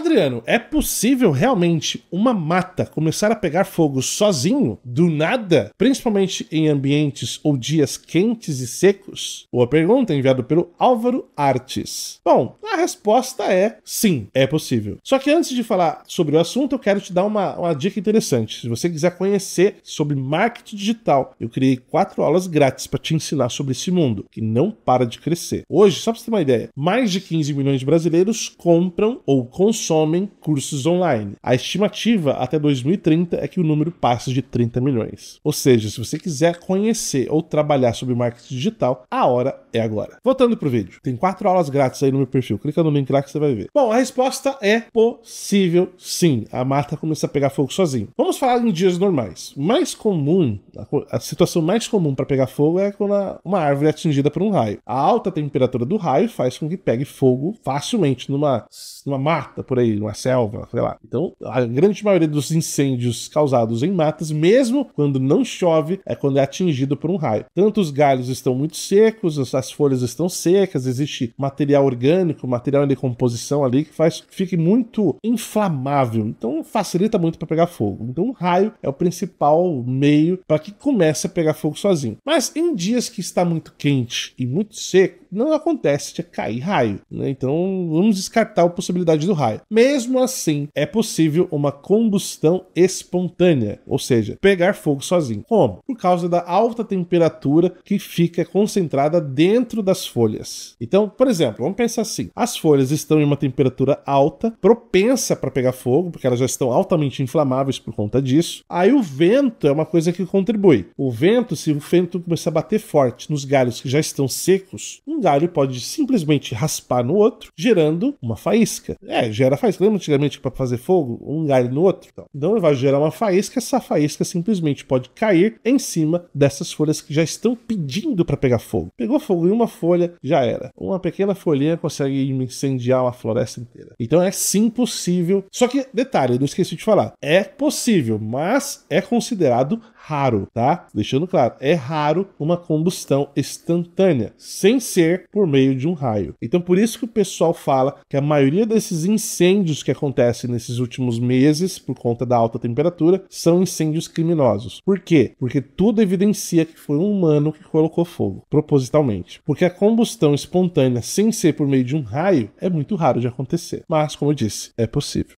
Adriano, é possível realmente uma mata começar a pegar fogo sozinho, do nada, principalmente em ambientes ou dias quentes e secos? Boa pergunta, enviado pelo Álvaro Artes. Bom, a resposta é sim, é possível. Só que antes de falar sobre o assunto, eu quero te dar uma, uma dica interessante. Se você quiser conhecer sobre marketing digital, eu criei quatro aulas grátis para te ensinar sobre esse mundo, que não para de crescer. Hoje, só para você ter uma ideia, mais de 15 milhões de brasileiros compram ou consomem cursos online. A estimativa até 2030 é que o número passe de 30 milhões. Ou seja, se você quiser conhecer ou trabalhar sobre marketing digital, a hora é agora. Voltando pro vídeo, tem quatro aulas grátis aí no meu perfil. Clica no link lá que você vai ver. Bom, a resposta é possível sim. A mata começa a pegar fogo sozinho. Vamos falar em dias normais. Mais comum, a, situação mais comum para pegar fogo é quando uma árvore é atingida por um raio. A alta temperatura do raio faz com que pegue fogo facilmente numa, numa mata por aí, numa selva, sei lá. Então, a grande maioria dos incêndios causados em matas, mesmo quando não chove, é quando é atingido por um raio. Tanto os galhos estão muito secos, as folhas estão secas, existe material orgânico, material em decomposição ali que faz que fique muito inflamável. Então, facilita muito para pegar fogo. Então, o raio é o principal meio para que comece a pegar fogo sozinho. Mas em dias que está muito quente e muito seco, não acontece de cair raio. Né? Então vamos descartar a possibilidade do raio. Mesmo assim, é possível uma combustão espontânea, ou seja, pegar fogo sozinho. Como? Por causa da alta temperatura que fica concentrada dentro das folhas. Então, por exemplo, vamos pensar assim: as folhas estão em uma temperatura alta, propensa para pegar fogo, porque elas já estão altamente inflamáveis por conta disso. Aí o vento é uma coisa que contribui. O vento, se o vento começar a bater forte nos galhos que já estão secos, um galho pode simplesmente raspar no outro, gerando uma faísca. É, gera faísca. Lembra antigamente para fazer fogo, um galho no outro? Então vai gerar uma faísca, essa faísca simplesmente pode cair em cima dessas folhas que já estão pedindo para pegar fogo. Pegou fogo em uma folha, já era. Uma pequena folhinha consegue incendiar uma floresta inteira. Então é sim possível. Só que, detalhe, não esqueci de falar. É possível, mas é considerado raro, tá? Deixando claro, é raro uma combustão instantânea, sem ser por meio de um raio. Então, por isso que o pessoal fala que a maioria desses incêndios que acontecem nesses últimos meses, por conta da alta temperatura, são incêndios criminosos. Por quê? Porque tudo evidencia que foi um humano que colocou fogo, propositalmente. Porque a combustão espontânea, sem ser por meio de um raio, é muito raro de acontecer. Mas, como eu disse, é possível.